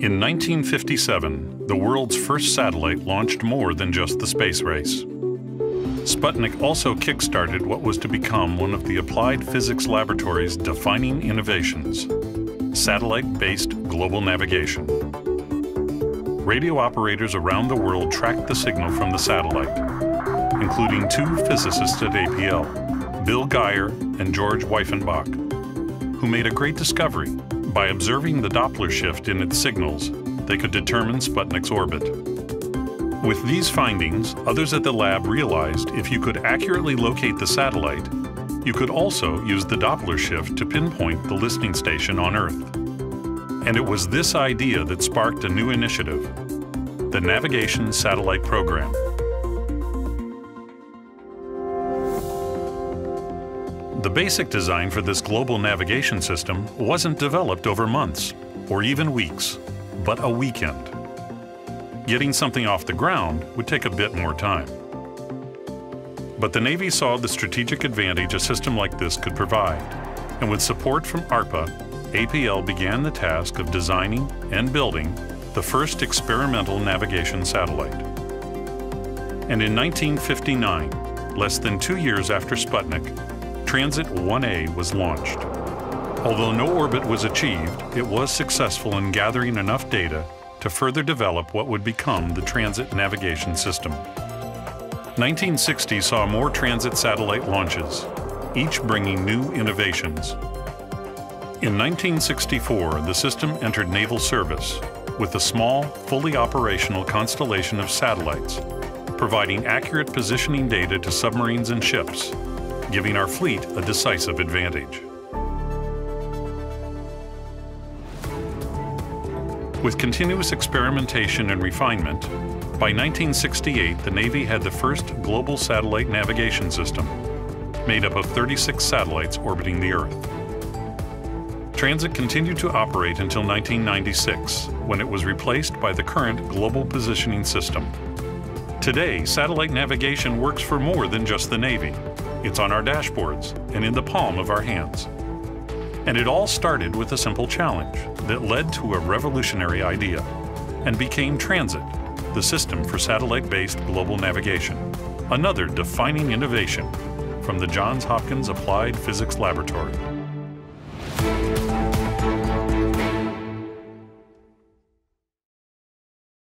In 1957, the world's first satellite launched more than just the space race. Sputnik also kickstarted what was to become one of the Applied Physics Laboratory's defining innovations satellite based global navigation. Radio operators around the world tracked the signal from the satellite, including two physicists at APL, Bill Guier and George Weiffenbach, who made a great discovery. By observing the Doppler shift in its signals, they could determine Sputnik's orbit. With these findings, others at the lab realized if you could accurately locate the satellite, you could also use the Doppler shift to pinpoint the listening station on Earth. And it was this idea that sparked a new initiative, the Navigation Satellite Program. The basic design for this global navigation system wasn't developed over months, or even weeks, but a weekend. Getting something off the ground would take a bit more time. But the Navy saw the strategic advantage a system like this could provide, and with support from ARPA, APL began the task of designing and building the first experimental navigation satellite. And in 1959, less than two years after Sputnik, Transit 1A was launched. Although no orbit was achieved, it was successful in gathering enough data to further develop what would become the Transit Navigation System. 1960 saw more transit satellite launches, each bringing new innovations. In 1964, the system entered naval service with a small, fully operational constellation of satellites, providing accurate positioning data to submarines and ships, giving our fleet a decisive advantage. With continuous experimentation and refinement, by 1968, the Navy had the first global satellite navigation system, made up of 36 satellites orbiting the Earth. Transit continued to operate until 1996, when it was replaced by the current Global Positioning System. Today, satellite navigation works for more than just the Navy. It's on our dashboards and in the palm of our hands. And it all started with a simple challenge that led to a revolutionary idea and became Transit, the system for satellite-based global navigation, another defining innovation from the Johns Hopkins Applied Physics Laboratory.